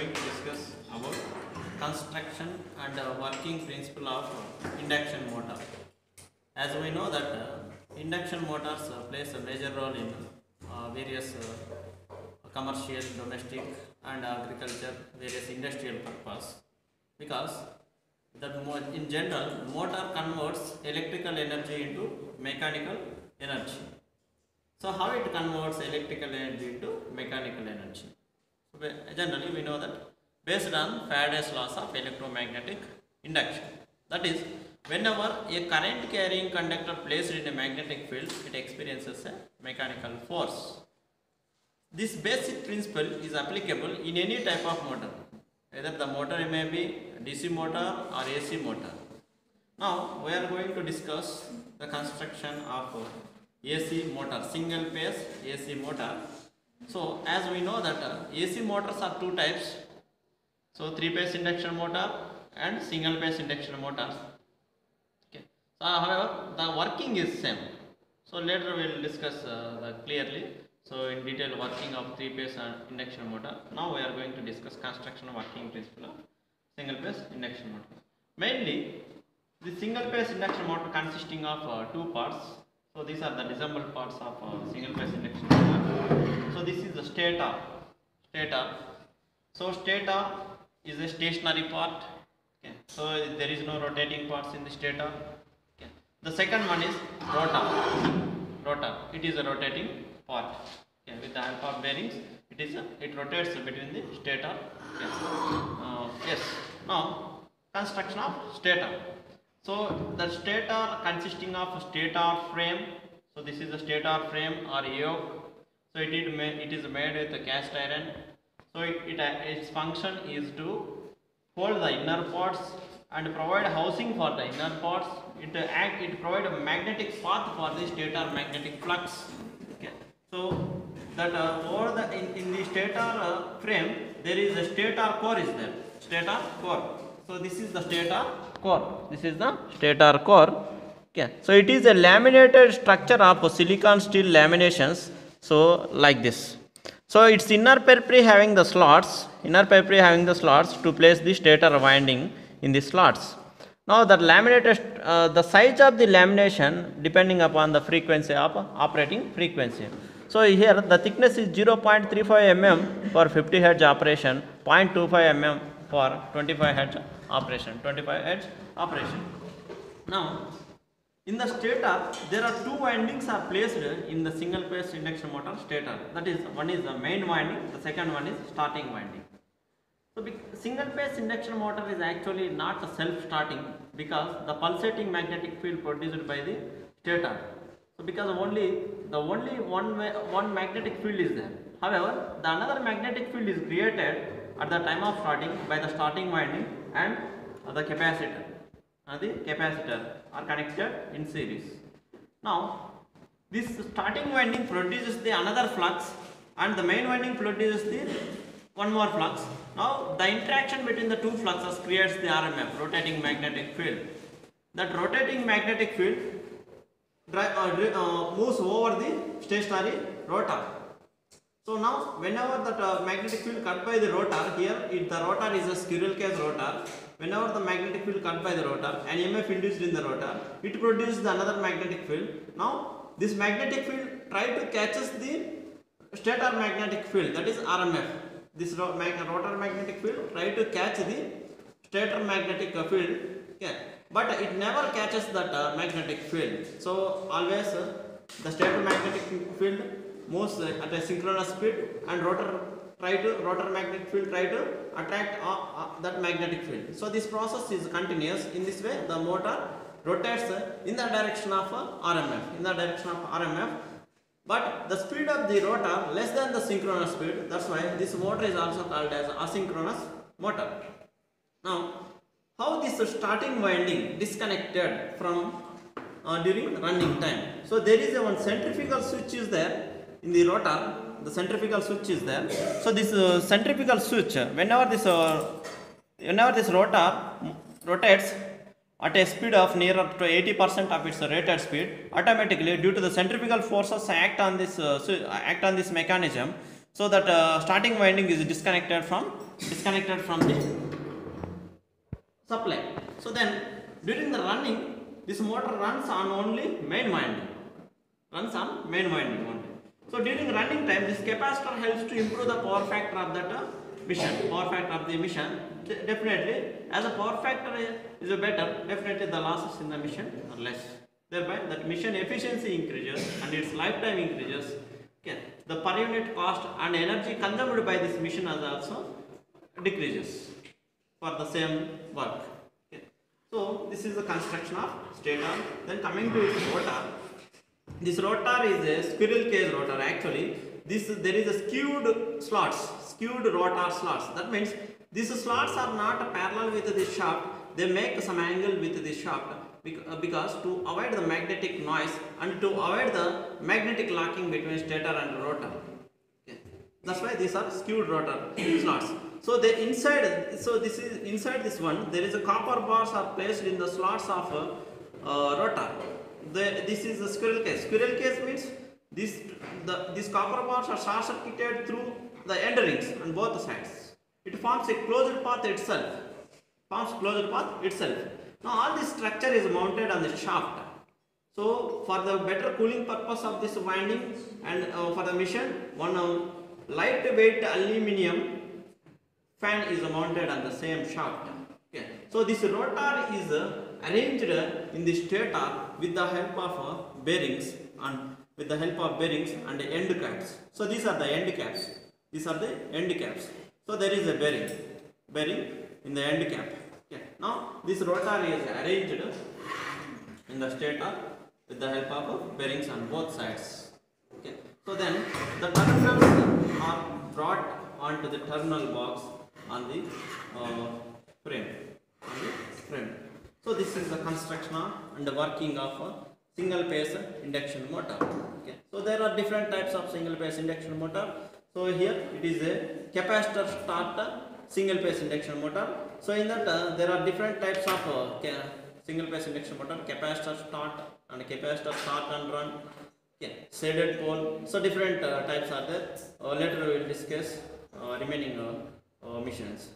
going to discuss about construction and uh, working principle of induction motor. As we know that uh, induction motors uh, plays a major role in uh, various uh, commercial domestic and agriculture various industrial purpose. Because that in general motor converts electrical energy into mechanical energy. So how it converts electrical energy into mechanical energy? Generally we know that based on Faraday's laws of electromagnetic induction. That is, whenever a current carrying conductor placed in a magnetic field, it experiences a mechanical force. This basic principle is applicable in any type of motor. Either the motor may be DC motor or AC motor. Now we are going to discuss the construction of AC motor, single phase AC motor. So as we know that uh, AC motors are two types. So three phase induction motor and single phase induction motors. Okay. So however the working is same. So later we will discuss uh, clearly. So in detail working of three phase uh, induction motor. Now we are going to discuss construction of working principle of single phase induction motor. Mainly the single phase induction motor consisting of uh, two parts. So these are the disassembled parts of uh, single phase induction motor. So this is the stator. Stator. So stator is a stationary part. Okay. So there is no rotating parts in the stator. Okay. The second one is rotor. Rotor. It is a rotating part. Okay. With the help of bearings, it is a, it rotates between the stator. Okay. Uh, yes. Now construction of stator. So the stator consisting of stator frame. So this is the stator frame or yoke. So it is made, it is made with cast iron. So it, it its function is to hold the inner parts and provide housing for the inner parts. It act it provide a magnetic path for the stator magnetic flux. Okay. So that uh, over the in, in the stator uh, frame there is a stator core is there. Stator core. So this is the stator core. This is the stator core. Okay. So it is a laminated structure of silicon steel laminations. So like this. So its inner periphery having the slots, inner periphery having the slots to place the stator winding in the slots. Now the laminated, uh, the size of the lamination depending upon the frequency of operating frequency. So here the thickness is 0.35 mm for 50 Hz operation, 0.25 mm for 25 Hz operation, 25 Hz operation. Now in the stator, there are two windings are placed in the single phase induction motor stator. That is, one is the main winding, the second one is starting winding. So, single phase induction motor is actually not self-starting because the pulsating magnetic field produced by the stator. So, because only the only one one magnetic field is there. However, the another magnetic field is created at the time of starting by the starting winding and the capacitor and the capacitor are connected in series. Now, this starting winding produces the another flux and the main winding produces the one more flux. Now, the interaction between the two fluxes creates the RMF, rotating magnetic field. That rotating magnetic field dri- uh, uh, moves over the stationary rotor. So now, whenever that uh, magnetic field cut by the rotor, here it, the rotor is a squirrel cage rotor. Whenever the magnetic field cut by the rotor, an EMF induced in the rotor, it produces the another magnetic field. Now, this magnetic field try to catches the stator magnetic field, that is RMF. This rotor magnetic field try to catch the stator magnetic uh, field, okay. but it never catches that uh, magnetic field. So always uh, the stator magnetic field moves at a synchronous speed and rotor try to rotor magnetic field try to attract uh, uh, that magnetic field. So this process is continuous. In this way the motor rotates in the direction of uh, rmf in the direction of rmf but the speed of the rotor less than the synchronous speed that's why this motor is also called as asynchronous motor. Now how this starting winding disconnected from uh, during running time? So there is a one centrifugal switch is there in the rotor the centrifugal switch is there so this uh, centrifugal switch uh, whenever this uh, whenever this rotor rotates at a speed of nearer to 80% of its rated speed automatically due to the centrifugal forces act on this uh, act on this mechanism so that uh, starting winding is disconnected from disconnected from the supply. So then during the running, this motor runs on only main winding. Runs on main winding only. So during running time, this capacitor helps to improve the power factor of that uh, mission. Power factor of the mission. Definitely, as a power factor is better, definitely the losses in the mission are less. Thereby, that mission efficiency increases and its lifetime increases. Okay. The per unit cost and energy consumed by this mission is also decreases for the same work. Okay. So this is the construction of stator. Then coming to its rotor. This rotor is a squirrel cage rotor. Actually, this there is a skewed slots, skewed rotor slots. That means these slots are not parallel with the shaft. They make some angle with the shaft uh, because to avoid the magnetic noise and to avoid the magnetic locking between stator and rotor. That's why these are skewed rotor slots. So the inside, so this is inside this one. There is a copper bars are placed in the slots of uh, rotor. The, this is the squirrel cage. Squirrel cage means this the these copper bars are short circuited through the end rings on both sides. It forms a closed path itself. Forms closed path itself. Now all this structure is mounted on the shaft. So for the better cooling purpose of this winding and uh, for the mission, one uh, lightweight aluminium fan is mounted on the same shaft. So this rotor is uh, arranged in the stator with the help of uh, bearings and with the help of bearings and end caps. So these are the end caps. These are the end caps. So there is a bearing, bearing in the end cap. Okay. Now this rotor is arranged in the stator with the help of bearings on both sides. Okay. So then the terminals are brought onto the terminal box on the uh, frame. So this is the construction of and the working of a single phase induction motor. Okay. So there are different types of single phase induction motor. So here it is a capacitor starter single phase induction motor. So in that uh, there are different types of uh, single phase induction motor, capacitor start and capacitor start and run. Shaded pole. So different uh, types are there. Uh, later we will discuss uh, remaining uh, missions.